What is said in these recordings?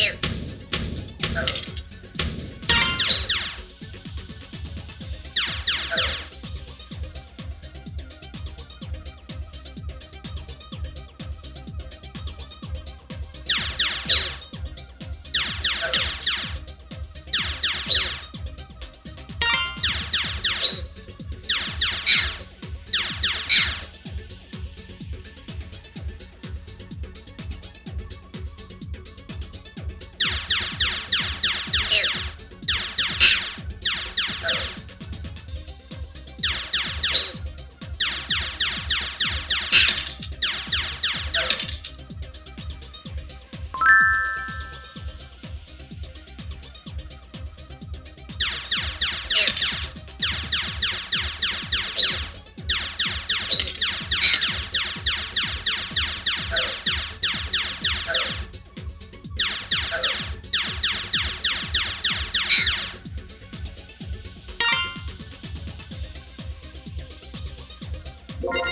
out. you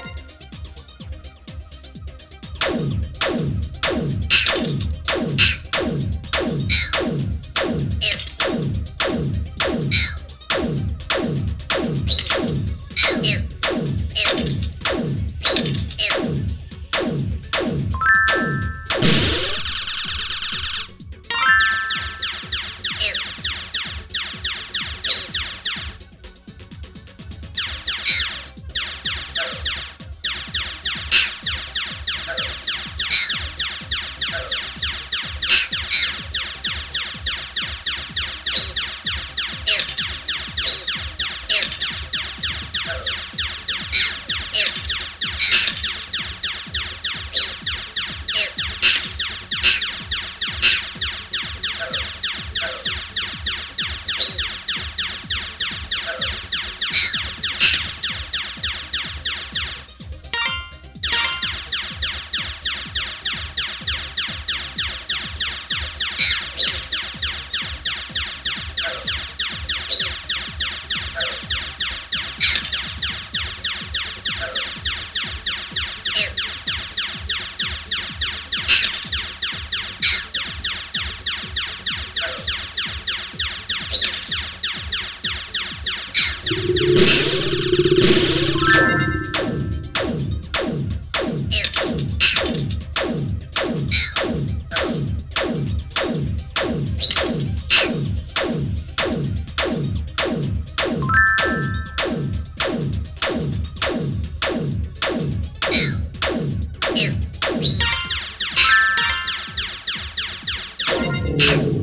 Ew.